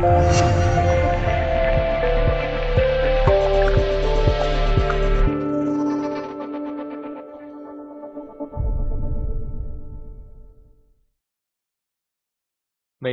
美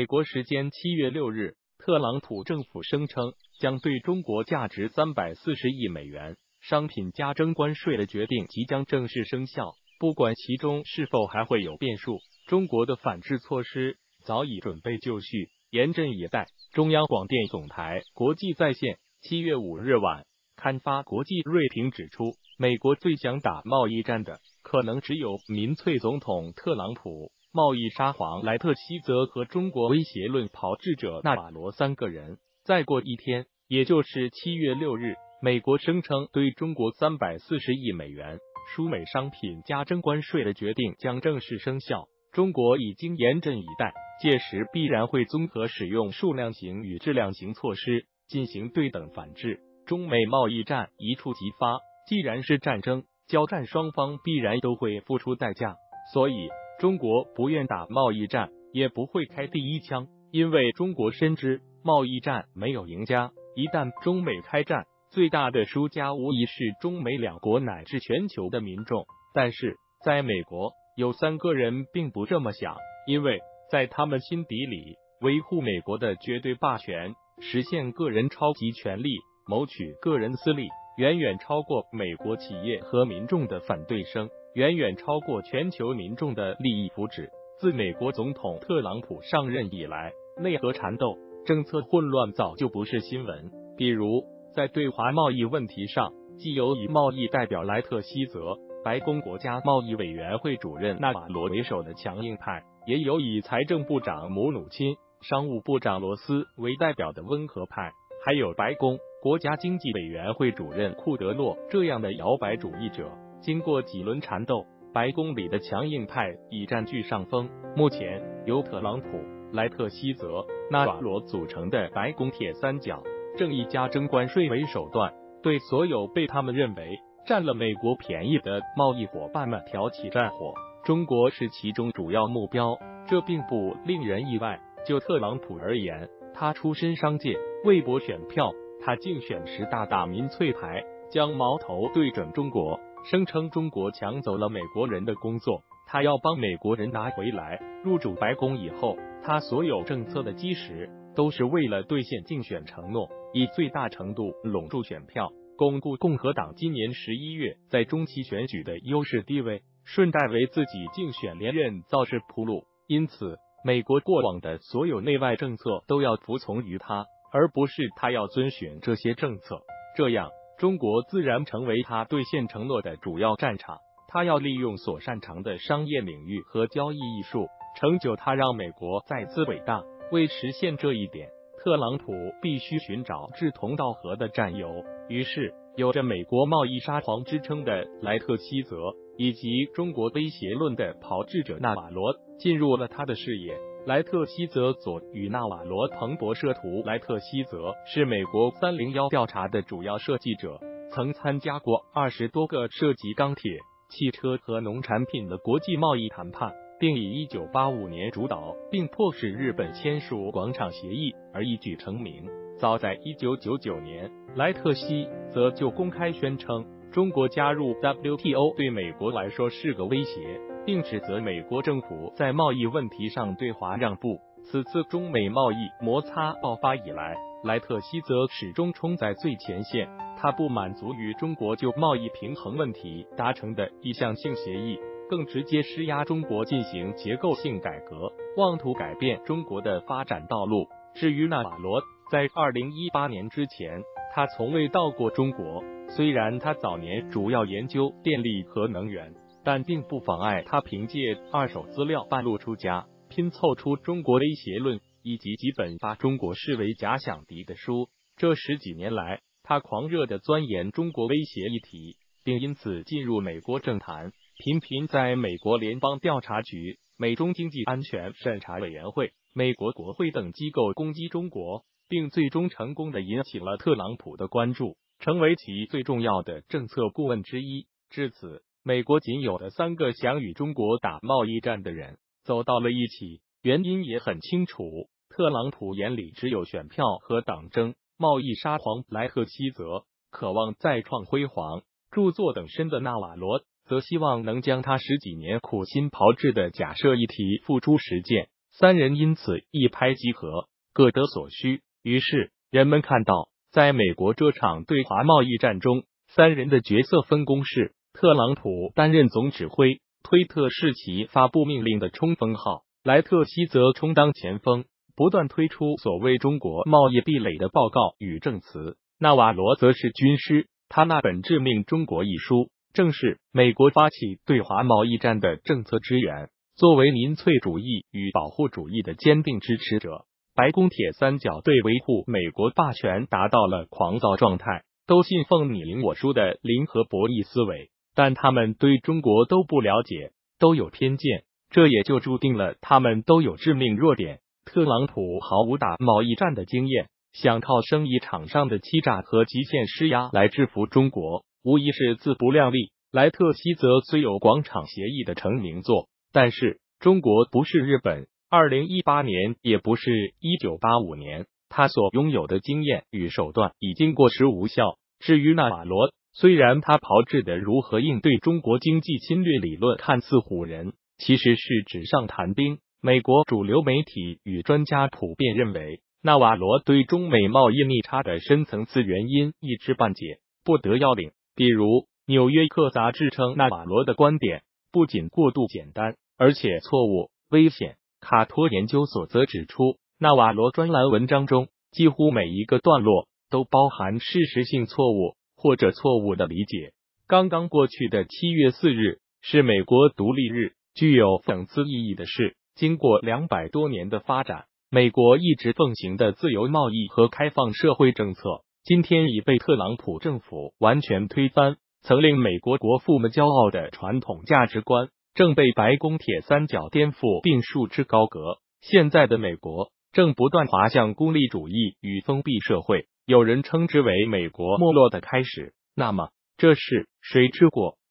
国时间七月六日，特朗普政府声称将对中国价值三百四十亿美元商品加征关税的决定即将正式生效。不管其中是否还会有变数，中国的反制措施早已准备就绪，严阵以待。中央广电总台国际在线七月五日晚刊发国际锐评指出，美国最想打贸易战的可能只有民粹总统特朗普。贸易沙皇莱特希泽和中国威胁论炮制者纳瓦罗三个人，再过一天，也就是七月六日，美国声称对中国三百四十亿美元输美商品加征关税的决定将正式生效。中国已经严阵以待，届时必然会综合使用数量型与质量型措施进行对等反制。中美贸易战一触即发，既然是战争，交战双方必然都会付出代价，所以。中国不愿打贸易战，也不会开第一枪，因为中国深知贸易战没有赢家。一旦中美开战，最大的输家无疑是中美两国乃至全球的民众。但是，在美国有三个人并不这么想，因为在他们心底里，维护美国的绝对霸权，实现个人超级权力，谋取个人私利，远远超过美国企业和民众的反对声。远远超过全球民众的利益福祉。自美国总统特朗普上任以来，内核缠斗、政策混乱早就不是新闻。比如，在对华贸易问题上，既有以贸易代表莱特希泽、白宫国家贸易委员会主任纳瓦罗为首的强硬派，也有以财政部长姆努钦、商务部长罗斯为代表的温和派，还有白宫国家经济委员会主任库德洛这样的摇摆主义者。经过几轮缠斗，白宫里的强硬派已占据上风。目前由特朗普、莱特希泽、纳瓦罗组成的白宫铁三角，正以加征关税为手段，对所有被他们认为占了美国便宜的贸易伙伴们挑起战火。中国是其中主要目标，这并不令人意外。就特朗普而言，他出身商界，为博选票，他竞选时大打民粹牌，将矛头对准中国。声称中国抢走了美国人的工作，他要帮美国人拿回来。入主白宫以后，他所有政策的基石都是为了兑现竞选承诺，以最大程度笼住选票，巩固共和党今年十一月在中期选举的优势地位，顺带为自己竞选连任造势铺路。因此，美国过往的所有内外政策都要服从于他，而不是他要遵循这些政策。这样。中国自然成为他兑现承诺的主要战场。他要利用所擅长的商业领域和交易艺术，成就他让美国再次伟大。为实现这一点，特朗普必须寻找志同道合的战友。于是，有着“美国贸易沙皇”之称的莱特希泽，以及中国威胁论的炮制者纳瓦罗进入了他的视野。莱特希泽左与纳瓦罗彭博社图。莱特希泽是美国三零幺调查的主要设计者，曾参加过二十多个涉及钢铁、汽车和农产品的国际贸易谈判，并以一九八五年主导并迫使日本签署广场协议而一举成名。早在一九九九年，莱特希则就公开宣称，中国加入 WTO 对美国来说是个威胁。并指责美国政府在贸易问题上对华让步。此次中美贸易摩擦爆发以来，莱特希则始终冲在最前线。他不满足于中国就贸易平衡问题达成的意向性协议，更直接施压中国进行结构性改革，妄图改变中国的发展道路。至于纳瓦罗，在二零一八年之前，他从未到过中国。虽然他早年主要研究电力和能源。但并不妨碍他凭借二手资料半路出家，拼凑出《中国威胁论》以及几本把中国视为假想敌的书。这十几年来，他狂热的钻研中国威胁议题，并因此进入美国政坛，频频在美国联邦调查局、美中经济安全审查委员会、美国国会等机构攻击中国，并最终成功的引起了特朗普的关注，成为其最重要的政策顾问之一。至此。美国仅有的三个想与中国打贸易战的人走到了一起，原因也很清楚，特朗普眼里只有选票和党争，贸易沙皇莱赫希泽渴望再创辉煌，著作等身的纳瓦罗则希望能将他十几年苦心炮制的假设议题付诸实践。三人因此一拍即合，各得所需。于是人们看到，在美国这场对华贸易战中，三人的角色分工是：特朗普担任总指挥，推特是其发布命令的冲锋号；莱特希则充当前锋，不断推出所谓中国贸易壁垒的报告与证词；纳瓦罗则是军师，他那本致命中国一书，正是美国发起对华贸易战的政策支援。作为民粹主义与保护主义的坚定支持者，白宫铁三角对维护美国霸权达到了狂躁状态，都信奉你赢我输的零和博弈思维，但他们对中国都不了解，都有偏见，这也就注定了他们都有致命弱点。特朗普毫无打贸易战的经验，想靠生意场上的欺诈和极限施压来制服中国，无疑是自不量力。莱特希泽虽有广场协议的成名作。但是中国不是日本，二零一八年也不是一九八五年，他所拥有的经验与手段已经过时无效。至于纳瓦罗，虽然他炮制的如何应对中国经济侵略理论看似唬人，其实是纸上谈兵。美国主流媒体与专家普遍认为，纳瓦罗对中美贸易逆差的深层次原因一知半解，不得要领。比如《纽约客》杂志称，纳瓦罗的观点不仅过度简单。而且错误、危险。卡托研究所则指出，纳瓦罗专栏文章中几乎每一个段落都包含事实性错误或者错误的理解。刚刚过去的七月四日是美国独立日，具有讽刺意义的是，经过两百多年的发展，美国一直奉行的自由贸易和开放社会政策，今天已被特朗普政府完全推翻。曾令美国国父们骄傲的传统价值观。正被白宫铁三角颠覆并束之高阁。现在的美国正不断滑向孤立主义与封闭社会，有人称之为美国没落的开始。那么，这是谁之过？